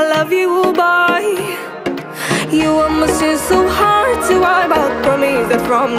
I love you, boy. You almost seem so hard to wipe out. Promise that from